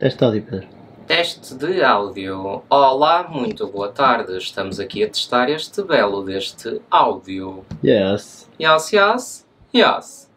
Teste áudio, Pedro. Teste de áudio. Olá, muito boa tarde. Estamos aqui a testar este belo deste áudio. Yes. Yes, yes, yes.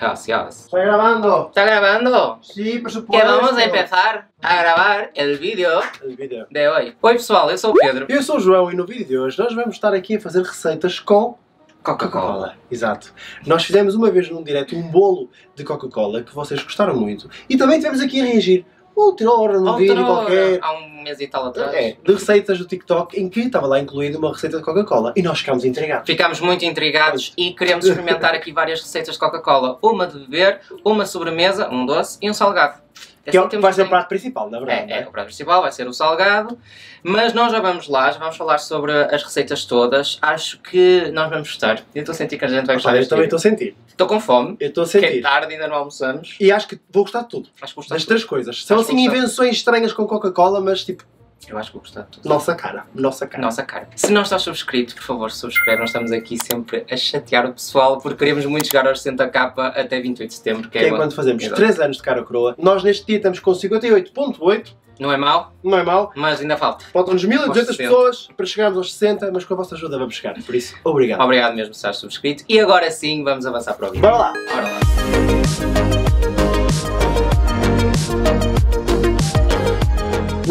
Yes, yes. Estoy grabando. ¿Está grabando? Sí, por Que supuesto. vamos a empezar a vídeo O vídeo. de hoje. Oi pessoal, eu sou o Pedro. Eu sou o João e no vídeo de hoje nós vamos estar aqui a fazer receitas com Coca-Cola. Coca-Cola. Exato. Nós fizemos uma vez num direto um bolo de Coca-Cola que vocês gostaram muito. E também tivemos aqui a reagir outra hora num vídeo Outra qualquer. há um mês e tal atrás. É, de receitas do TikTok em que estava lá incluída uma receita de Coca-Cola. E nós ficámos intrigados. Ficámos muito intrigados e queremos experimentar aqui várias receitas de Coca-Cola. Uma de beber, uma sobremesa, um doce e um salgado. Que é o- Assim vai ser o prato principal, na verdade. É, é, o prato principal vai ser o salgado, mas nós já vamos lá, já vamos falar sobre as receitas todas. Acho que nós vamos gostar. Eu estou a sentir que a gente vai gostar eu também estou a sentir. Estou com fome, Eu estou a que é sentir. tarde, ainda não almoçamos. E acho que vou gostar de tudo. Acho que gostar Das de três tudo. coisas. São Acho que assim invenções estranhas com Coca-Cola, mas tipo, Eu acho que vou gostar de tudo. nossa cara. Nossa cara. Nossa cara. Se não estás subscrito, por favor, subscreve. Nós estamos aqui sempre a chatear o pessoal porque queremos muito chegar aos 60k até 28 de setembro, que Que é, é quando fazemos Exato. 3 anos de cara coroa. Nós neste dia estamos com 58.8, Não é mau, não é mau. mas ainda falta. Faltam-nos 1200 60. pessoas para chegarmos aos 60, mas com a vossa ajuda vamos chegar. Por isso, obrigado. Obrigado mesmo por estar subscrito. E agora sim, vamos avançar para o vídeo. Bora lá. Bora lá.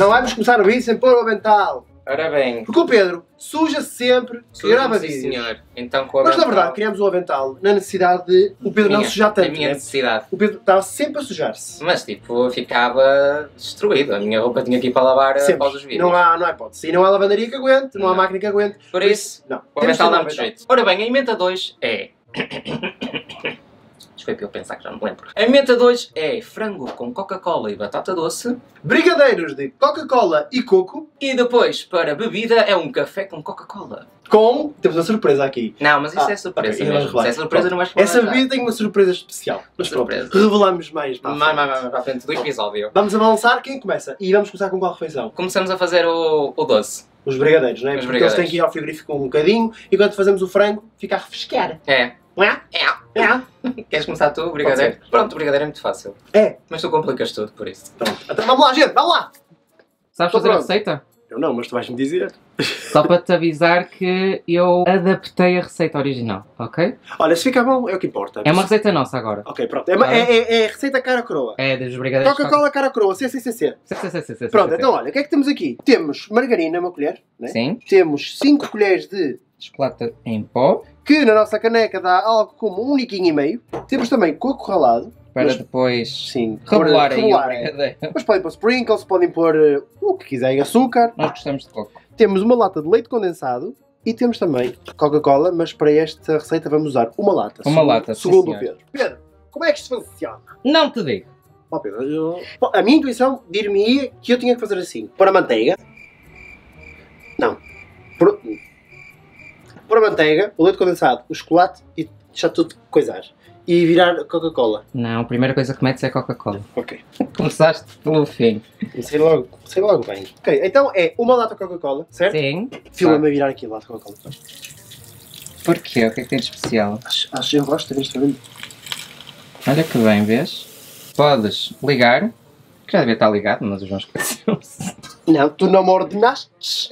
Não vamos começar o vídeo sem pôr o avental. Ora bem, Porque o Pedro suja sempre que grava sim, vídeos. senhor. Então com a Mas na avental- verdade criamos o avental na necessidade de o Pedro não minha- sujar tanto. minha né? necessidade. O Pedro estava sempre a sujar-se. Mas tipo, ficava destruído. A minha roupa tinha que ir para lavar Sempre. após os vídeos. Não há, não há hipótese. E não há lavandaria que aguente, não, há Não. máquina que aguente. Por isso, não. o Temos avental que ter um dá-me jeito. Ora bem, a emenda 2 é. Isto foi para eu pensar que já não me lembro. A emenda 2 é frango com Coca-Cola e batata doce. Brigadeiros de Coca-Cola e coco E depois, para bebida, é um café com Coca-Cola. com... Temos uma surpresa aqui. Não, mas isso Ah, é surpresa ok, ainda mesmo. Se é surpresa, não vais Essa bebida tem uma surpresa especial. Mas pronto, Surpresa. revelamos mais. para Mais, mais, mais, para a frente do episódio. Vamos avançar, quem começa? E vamos começar com qual refeição? Começamos a fazer o, o doce. Os brigadeiros, não é? Os Porque eles têm brigadeiros. que ir ao frigorífico um bocadinho e quando fazemos o frango, fica a refrescar. É. É? É. É. Queres começar tu, o brigadeiro? Pronto, o brigadeiro é muito fácil. É. Mas tu complicas tudo, por isso. Pronto. Então vamos lá, gente, vamos lá! Sabes Tô fazer a pronto. receita? Eu não, mas tu vais-me dizer. Só para te avisar que eu adaptei a receita original, ok? Olha, se ficar bom, é o que importa. É uma receita nossa agora. Ok, pronto. É, uma- é, é, é receita cara coroa. É dos brigadeiros. Coca-Cola cara coroa, CCCC. Sim, sim, sim, sim, sim, Pronto, sim, então olha, o que é que temos aqui? Temos margarina, uma colher, né? Sim. temos 5 colheres de Chocolate em pó. que na nossa caneca dá algo como um niquinho e meio. Temos também coco ralado. Para Mas- depois Sim, revelar, é. brigadeiro. Mas podem pôr sprinkles, podem pôr eh, o que quiserem, açúcar. Nós gostamos de coco. Temos uma lata de leite condensado e temos também Coca-Cola, mas para esta receita vamos usar uma lata. Uma segundo- lata, sim, Segundo o. Pedro. Pedro, como é que isto funciona? Não te digo. Ó Pedro, eu- a minha intuição dir-me que eu tinha que fazer assim. Pôr a manteiga. Não. Pôr, pôr a manteiga, o leite condensado, o chocolate e deixar tudo coisar. E virar Coca-Cola. Não, a primeira coisa que metes é Coca-Cola. Ok. Começaste pelo fim. Sei logo, sei logo bem. Ok, então é uma lata de Coca-Cola, certo? Sim. Filma-me a virar aqui a lata de Coca-Cola. Porquê? O que é que tem de especial? Acho, acho eu gosto deste também. Olha que bem, vês? Podes ligar. Que já devia estar ligado, mas o João esqueceu-se. Não, tu não me ordenaste.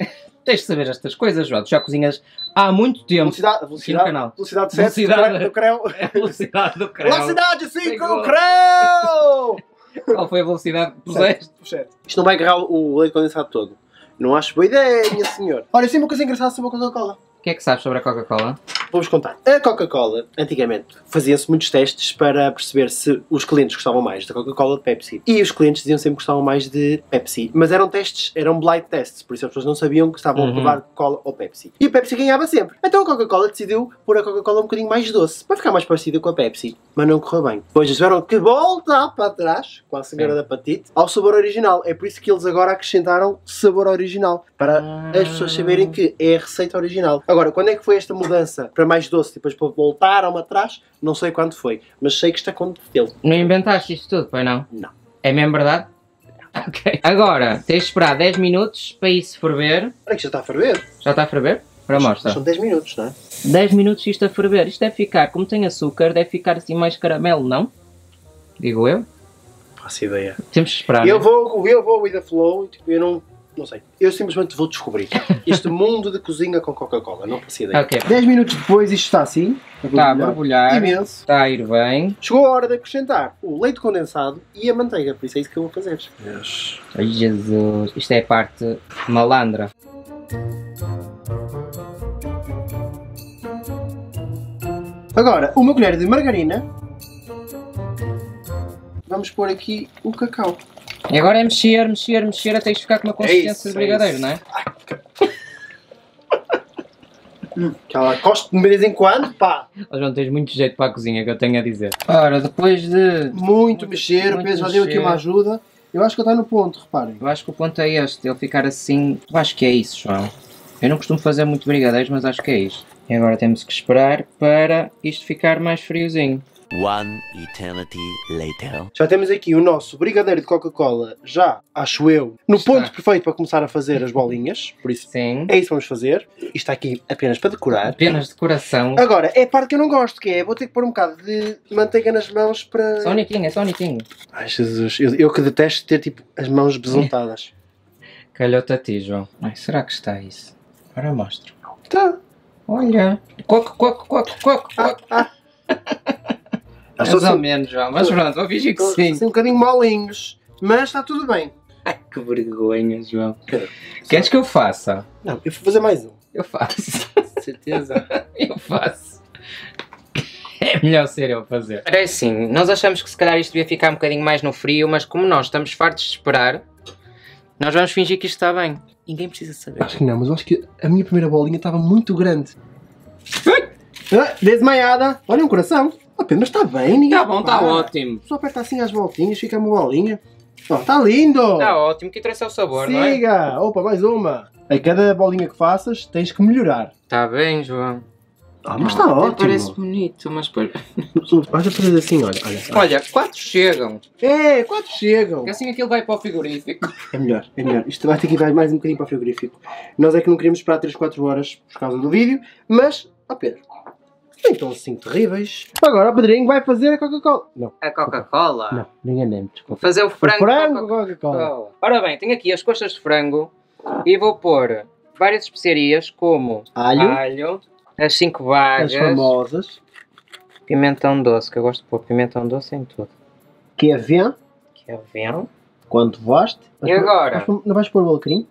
Tens de saber estas coisas, João. Tu já cozinhas há muito tempo. Velocidade, velocidade, canal. velocidade 7 Velocidade. do creu. É velocidade do creu. Velocidade 5 Chegou. creu! Qual foi a velocidade que puseste? Isto não vai agarrar o leite condensado todo. Não acho boa ideia, minha senhora. Olha, sempre uma coisa engraçada sobre a Coca-Cola. O que é que sabes sobre a Coca-Cola? Vou-vos contar. A Coca-Cola, antigamente, fazia-se muitos testes para perceber se os clientes gostavam mais da Coca-Cola ou de Pepsi. E os clientes diziam sempre que gostavam mais de Pepsi. Mas eram testes, eram blind tests, por isso as pessoas não sabiam que estavam a Uhum. provar Coca-Cola ou Pepsi. E a Pepsi ganhava sempre. Então a Coca-Cola decidiu pôr a Coca-Cola um bocadinho mais doce, para ficar mais parecida com a Pepsi. Mas não correu bem. Depois eles tiveram que voltar para trás, com a senhora Sim. da Patite, ao sabor original. É por isso que eles agora acrescentaram sabor original. Para as pessoas saberem que é a receita original. Agora, quando é que foi esta mudança para mais doce, depois para voltaram atrás, não sei quando foi, mas sei que está aconteceu. Não inventaste isto tudo, pois não? Não. É mesmo verdade? Ok. Agora, tens de esperar 10 minutos para isso ferver. Olha que já está a ferver. Já está a ferver? Para mostra. São 10 minutos, não é? 10 minutos isto a ferver. Isto deve ficar, como tem açúcar, deve ficar assim mais caramelo, não? Digo eu. faço ideia. Temos que esperar. Eu né? vou, eu vou with the flow, tipo, eu não, não sei. Eu simplesmente vou descobrir este mundo de cozinha com Coca-Cola, não faço ideia. Ok. 10 minutos depois isto está assim, Está a borbulhar. imenso. Está a ir bem. Chegou a hora de acrescentar o leite condensado e a manteiga, por isso é isso que eu vou fazer. Ai Jesus. Isto é a parte malandra. Agora, uma colher de margarina. Vamos pôr aqui o cacau. E agora é mexer, mexer, mexer até isto ficar com uma consistência isso, de é brigadeiro, isso. não é? Que ela coste de vez em quando, pá. Ó João, tens muito jeito para a cozinha que eu tenho a dizer. Ora, depois de. Muito mexer, o Pedro já deu aqui uma ajuda. Eu acho que ele está no ponto, reparem. Eu acho que o ponto é este, ele ficar assim. Eu acho que é isso, João. Eu não costumo fazer muito brigadeiros, mas acho que é isto. E agora temos que esperar para isto ficar mais friozinho. One eternity later. Já temos aqui o nosso brigadeiro de Coca-Cola, já, acho eu, no Está. ponto perfeito para começar a fazer as bolinhas. Por isso, Sim. é isso que vamos fazer. Isto está aqui apenas para decorar. Apenas decoração. Agora, é a parte que eu não gosto, que é, vou ter que pôr um bocado de manteiga nas mãos para... Só um niquinho, é só um niquinho. Ai, Jesus, eu, eu que detesto ter, tipo, as mãos besuntadas. Calhou-te a ti, João. Ai, será que está isso? Agora mostro. Tá. Olha. Coco, coco, coco, coco, Ah, coco. ah. Mais ou assim- menos, João. Mas pronto, vou fingir que Estão sim. assim um bocadinho molinhos, mas está tudo bem. Ai, que vergonha, João. Queres que eu faça? Não, eu vou fazer mais um. Eu faço. Certeza. Eu faço. É melhor ser eu a fazer. É assim, nós achamos que se calhar isto devia ficar um bocadinho mais no frio, mas como nós estamos fartos de esperar, nós vamos fingir que isto está bem. Ninguém precisa saber. Acho que não, mas eu acho que a minha primeira bolinha estava muito grande. Ah, desmaiada. Olha um coração. Oh, Pedro, mas está bem, ninguém Está bom, está ótimo. Só aperta assim as voltinhas, fica uma bolinha. Oh, está lindo! Está ótimo, que interessa é o sabor, não é? Siga! Opa, mais uma! A cada bolinha que faças, tens que melhorar. Está bem, João. Ah, mas está ótimo! Parece bonito, mas depois... Vais a fazer assim, olha, olha. Olha, quatro chegam. É, quatro chegam! Porque assim aquilo vai para o frigorífico. É melhor, é melhor. Isto vai ter que ir mais um bocadinho para o frigorífico. Nós é que não queríamos esperar 3, 4 horas por causa do vídeo, mas, ó Pedro, nem estão assim terríveis. Agora o Pedrinho vai fazer a Coca-Cola. Não, A Coca-Cola. não, não enganei-me, Vou desculpa. fazer o O frango. frango Coca-Cola. Coca-Cola. Ora bem, tenho aqui as coxas de frango e vou pôr várias especiarias como Alho, alho, as cinco vagas, as famosas, pimentão doce, que eu gosto de pôr pimentão doce em tudo. que é vem, Que é vem. quanto vaste. E agora? Não vais pôr o alecrim?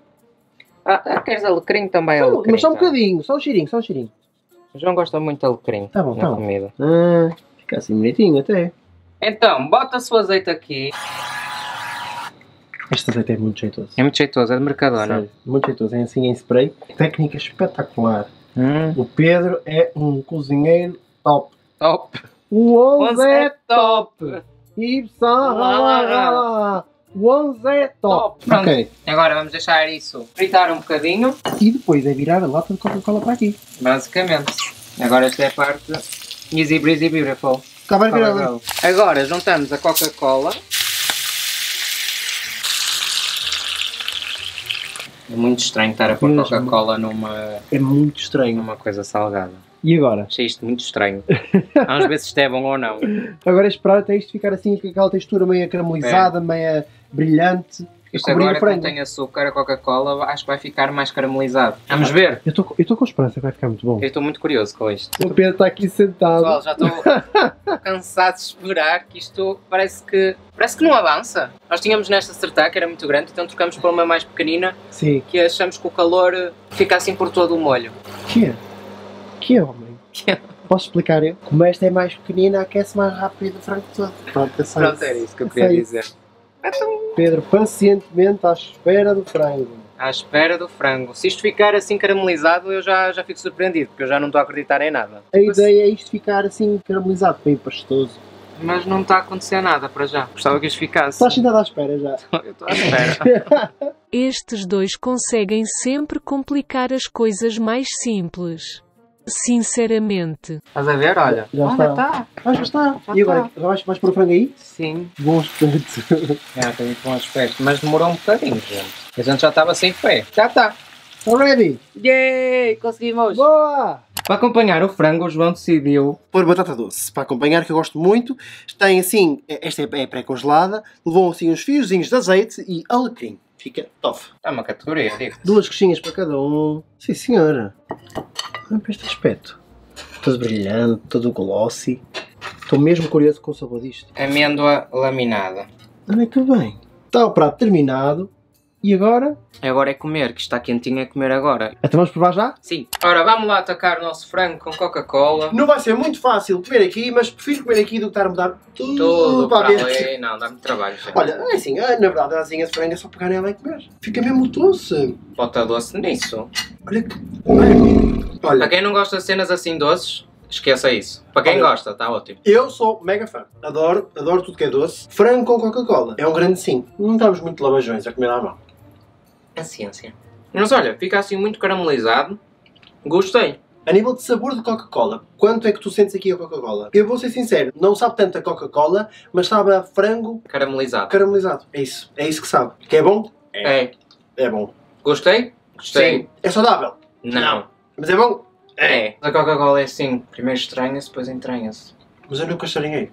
Ah, ah, queres alecrim também? Só- alecrim, mas só um tá? bocadinho, só um cheirinho, só um cheirinho. O João gosta muito de alecrim Tá bom, na tá bom. comida. Ah, fica assim bonitinho até. Então, bota-se o azeite aqui. Este azeite é muito jeitoso. É muito jeitoso, é de Mercadona. Sério, muito jeitoso, é assim em spray. Técnica espetacular. Hum, O Pedro é um cozinheiro top. top. O 11 Onze é top. top. Ipsa. O 11 é top. Top. Pronto. Ok. Agora vamos deixar isso fritar um bocadinho. E depois é virar a lata de Coca-Cola para aqui. Basicamente. Agora esta é a parte easy breezy beautiful. Cá vai virar ali. Agora juntamos a Coca-Cola. É muito estranho estar a pôr. Coca-Cola numa, É muito estranho. numa coisa salgada. E agora? Achei isto muito estranho. Vamos ver se isto é bom ou não. Agora é esperar até isto ficar assim com aquela textura meio caramelizada, meio brilhante. Isto agora o frango. contém açúcar, a Coca-Cola, acho que vai ficar mais caramelizado. Vamos ver. Eu estou com esperança que vai ficar muito bom. Eu estou muito curioso com isto. O Pedro está aqui sentado. Pessoal, já estou cansado de esperar que isto parece que parece que não avança. Nós tínhamos nesta acertar que era muito grande, então trocamos para uma mais pequenina Sim. que achamos que o calor fica assim por todo o molho. Que é? Que é, homem? Que é? Posso explicar eu? Como esta é mais pequenina, aquece mais rápido o frango todo. Pronto, eu sei. Pronto, era isso que eu Eu queria dizer. Pedro, pacientemente à espera do frango. À espera do frango. Se isto ficar assim caramelizado, eu já, já fico surpreendido, porque eu já não estou a acreditar em nada. A ideia é isto ficar assim caramelizado, bem pastoso. Mas não está a acontecer nada para já. Gostava que isto ficasse. Estás sentado à espera já. Eu estou à espera. Estes dois conseguem sempre complicar as coisas mais simples. Sinceramente. Estás a ver? Olha. Já Onde está. está? Ah, já está. Já e agora? está. Já vais, vais pôr o frango aí? Sim. Bom aspecto. Já tenho com aspecto, mas demorou um bocadinho, gente. A gente já estava sem fé. Já está. Está ready? Yay! Conseguimos! Boa! Para acompanhar o frango, o João decidiu. Pôr batata doce para acompanhar, que eu gosto muito. Tem assim, esta é pré-congelada, levou assim uns fiozinhos de azeite e alecrim. Fica top. É uma categoria, digo. Duas coxinhas para cada um. Sim, senhora. Olha para este aspecto. Todo brilhante, todo glossy. Estou mesmo curioso com o sabor disto. Amêndoa laminada. Olha que bem. Está o prato terminado. E agora? Agora é comer, que está quentinho é comer agora. Então vamos provar já? Sim. Ora, vamos lá atacar o nosso frango com Coca-Cola. Não vai ser muito fácil comer aqui, mas prefiro comer aqui do que estar a mudar tudo, Tudo para para ver. ali. Não, dá-me trabalho. já. Olha, é assim, ah, na verdade a asinha de frango é só pegar nela e comer. Fica mesmo doce. Bota doce nisso. Olha que... Olha, Para quem não gosta de cenas assim doces, esqueça isso. Para quem Olha. gosta, está ótimo. eu sou mega fã. Adoro, adoro tudo que é doce. Frango com Coca-Cola. É um grande sim. Não estamos muito lamajões a comer à mão. É ciência. Mas olha, fica assim muito caramelizado. Gostei. A nível de sabor de Coca-Cola, quanto é que tu sentes aqui a Coca-Cola? Eu vou ser sincero, não sabe tanto a Coca-Cola, mas sabe a frango Caramelizado. caramelizado. É isso. É isso que sabe. Que é bom? É. É bom. Gostei? Gostei. Sim. É saudável? Não. Mas é bom? É. A Coca-Cola é assim. Primeiro estranha-se, depois entranha-se. Mas eu nunca estranhei.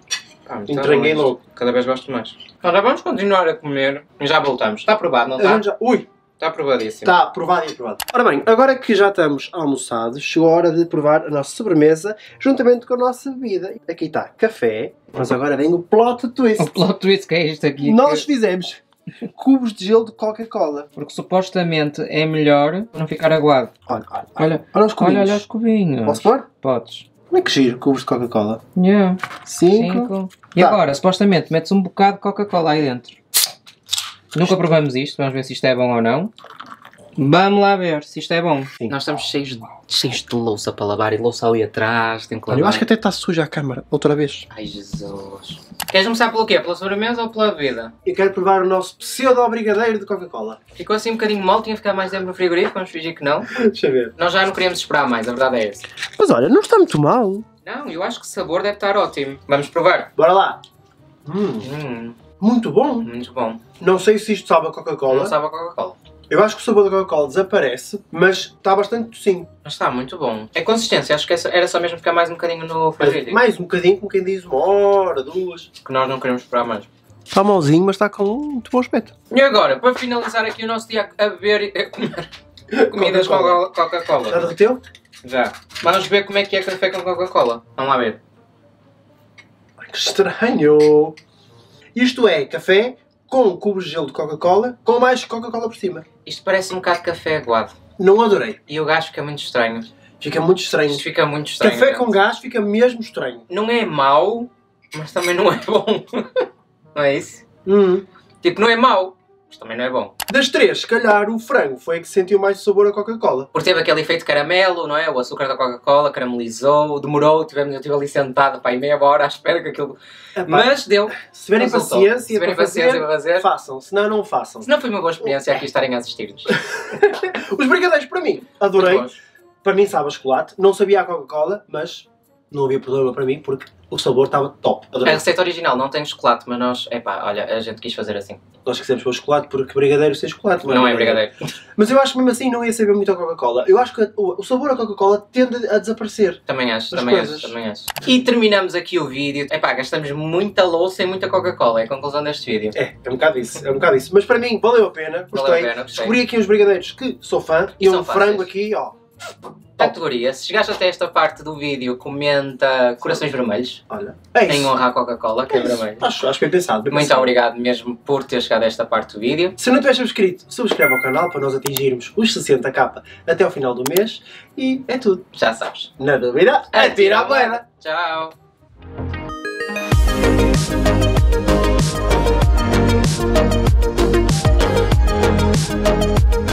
Muito Entranhei logo. Cada vez gosto mais. Ora, vamos continuar a comer. E já voltamos. Está aprovado, não está? já... Ui! Está aprovadíssimo. Está aprovado e aprovado. Ora bem, agora que já estamos almoçados, chegou a hora de provar a nossa sobremesa juntamente com a nossa bebida. Aqui está café, mas agora vem o plot twist. O plot twist que é isto aqui. Nós que- fizemos cubos de gelo de Coca-Cola. Porque supostamente é melhor não ficar aguado. Olha, olha, Olha, olha os olha, cubinhos. olha os cubinhos. Posso pôr? Podes. Como é que giro cubos de Coca-Cola? Yeah. Cinco. Cinco. E Tá. agora, supostamente, metes um bocado de Coca-Cola aí dentro. Nunca provamos isto, vamos ver se isto é bom ou não. Vamos lá ver se isto é bom. Sim. Nós estamos cheios de, cheios de louça para lavar e louça ali atrás. Tem que Olha, lavar. eu acho que até está suja a câmara, outra vez. Ai Jesus. Queres começar pelo quê? Pela sobremesa ou pela bebida? Eu quero provar o nosso pseudo-brigadeiro de Coca-Cola. Ficou assim um bocadinho mole, tinha que ficar mais tempo no frigorífico, vamos fingir que não. Deixa eu ver. Nós já não queríamos esperar mais, a verdade é essa. Mas olha, não está muito mal. Não, eu acho que o sabor deve estar ótimo. Vamos provar. Bora lá. Hum, Hum, muito bom. muito bom. Não sei se isto sabe a Coca-Cola. Não sabe a Coca-Cola. Eu acho que o sabor da Coca-Cola desaparece, mas está bastante docinho. Mas está muito bom. É consistência, acho que era só mesmo ficar mais um bocadinho no frigorífico. mais um bocadinho, como quem diz, uma hora, duas. Que nós não queremos esperar mais. Está malzinho, mas está com muito bom aspecto. E agora, para finalizar aqui o nosso dia a beber e a comer comidas com Coca-Cola. Já derreteu? Já. Vamos ver como é que é café com Coca-Cola. Vamos lá ver. Ai, que estranho. Isto é café com cubos de gelo de Coca-Cola, com mais Coca-Cola por cima. Isto parece um bocado de café aguado. Não adorei. E o gás fica muito estranho. Fica muito estranho. Isto fica muito estranho. Café com gás fica mesmo estranho. Não é mau, mas também não é bom. não é isso? Hum. Tipo, não é mau, mas também não é bom. Das três, se calhar o frango foi a que sentiu mais sabor a Coca-Cola. Porque teve aquele efeito caramelo, não é? O açúcar da Coca-Cola caramelizou, demorou, tivemos, eu estive ali sentado para aí meia hora à espera que aquilo. Epá, Mas deu. se tiverem paciência, Se tiverem paciência para fazer. façam. Senão, não façam. Se não foi uma boa experiência aqui estarem a assistir-nos. Os brigadeiros, para mim, adorei. Para mim sabe a chocolate. Não sabia a Coca-Cola, mas não havia problema para mim porque o sabor estava top. A Adorei. receita original não tem chocolate, mas nós, epá, olha, a gente quis fazer assim. Nós quisemos pôr chocolate porque brigadeiro sem chocolate. Não é brigadeiro. Mas eu acho que mesmo assim não ia saber muito a Coca-Cola. Eu acho que o, sabor da Coca-Cola tende a desaparecer. Também acho, também coisas. acho, também acho. E terminamos aqui o vídeo. Epá, gastamos muita louça e muita Coca-Cola. É a conclusão deste vídeo. É, é um bocado isso. É um bocado isso. Mas para mim valeu a pena. Gostei. Valeu a pena, gostei. Descobri aqui uns brigadeiros que sou fã. E, E um são frango fáceis. aqui, ó. Categoria. Se chegaste até esta parte do vídeo, comenta corações vermelhos. Olha. É Em isso. honra à Coca-Cola, que é É vermelho. Acho, acho bem pensado. bem Muito pensado. obrigado mesmo por ter chegado a esta parte do vídeo. Se não tiver subscrito, subscreve ao canal para nós atingirmos os 60k até ao final do mês. E é tudo. Já sabes. Na dúvida, atira a moeda! Tchau. Thank